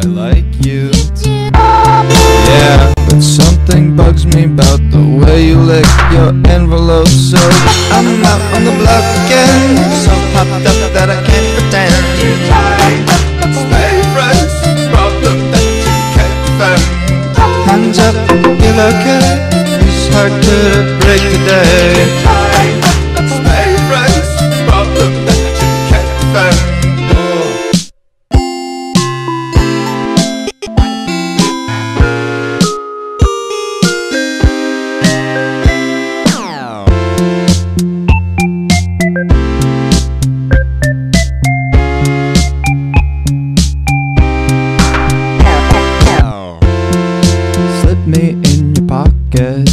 I like you. Yeah, but something bugs me about the way you lick your envelope. So I'm out on the block again, so popped up that I can't pretend. Hands up, you okay? It's hard to break today. Stay friends. Problem me in your pocket.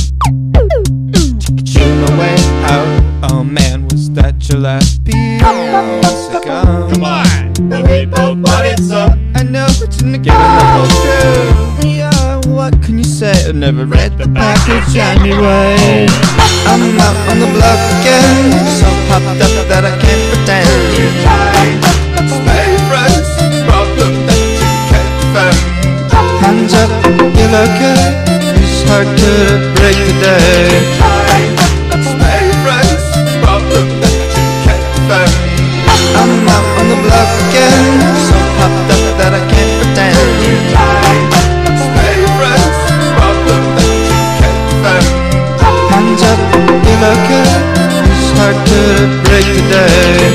You know way out. Oh man, was that your last piece of gum? Come on. The people bought it, son. I know it's in the given the whole truth. Yeah, what can you say? I never read the package anyway. I'm out on the block again, so popped up that I can't hard to break can't defend. I'm on the so up that I can't pretend. Up, you okay? It's hard to break today.